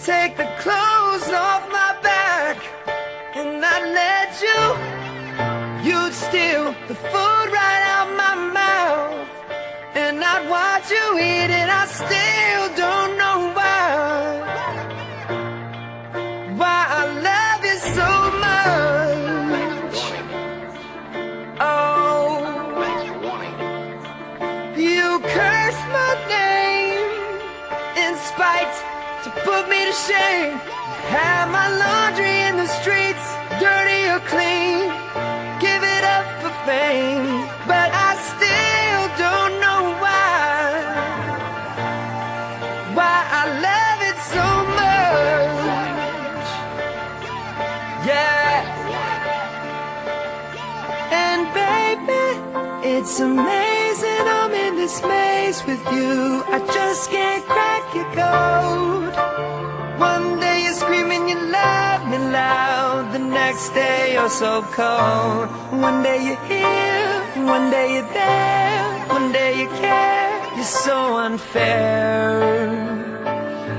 Take the clothes off my back, and I'd let you. You'd steal the food right out my mouth, and I'd watch you eat it. I still don't know why. Why I love you so much. Oh, you curse my name in spite to put me to shame. Have my laundry in the streets, dirty or clean. Give it up for fame, but I still don't know why. Why I love it so much. Yeah. And baby, it's amazing I'm in this maze with you. I just can't crack your code. One day you're screaming you love me loud, the next day you're so cold. One day you're here, one day you're there, one day you care. You're so unfair.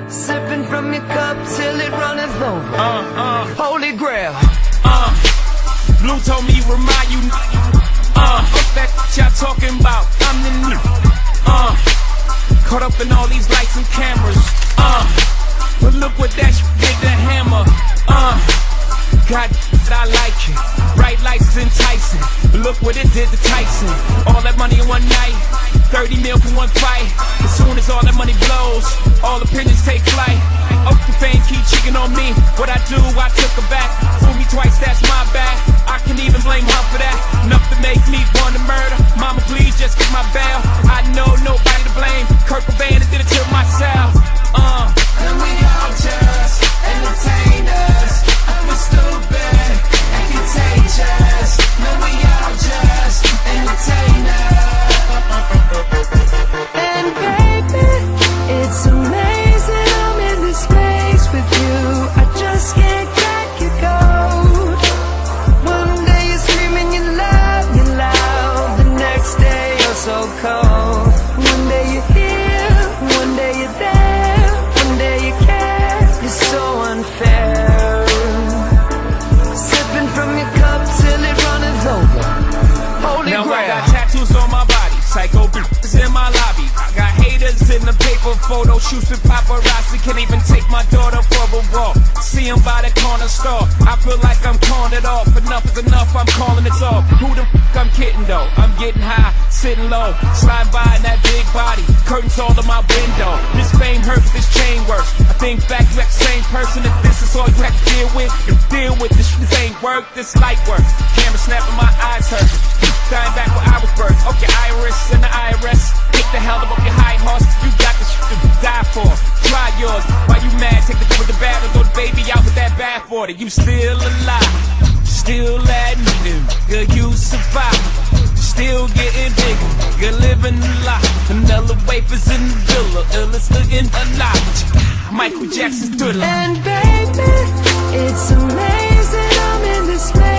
Sipping from your cup till it runneth over. Uh, uh, Holy grail. uh. Blue told me remind you. Caught up in all these lights and cameras. Uh, but look what that shit did to Hammer. Uh, God, I like it. Bright lights enticing. Look what it did to Tyson. All that money in one night. 30 mil for one fight. As soon as all that money blows, all opinions take flight. Up the fame, keep cheating on me. What I do, I took her back. Fool me twice, that's my bad. I can even blame her for that. Enough to make me want to murder. Mama, please just get my bail. The photo shoots with paparazzi. Can't even take my daughter for a walk. See 'em by the corner store. I feel like I'm calling it off. Enough is enough, I'm calling it off. Who the fuck I'm kidding though? I'm getting high, sitting low, sliding by in that big body. Curtains all in my window. This fame hurts, this chain works. I think back to that same person. If this is all you have to deal with, you deal with this. This ain't work, this light work. Camera snapping, my eyes hurt. Dying back where I was birthed. Okay, Iris and the IRS. You still alive. Still admitting, good you survive. Still getting bigger, good living a lot. Vanilla wafers in the villa, illest looking alive. Michael Jackson's thriller. And baby, it's amazing I'm in this place.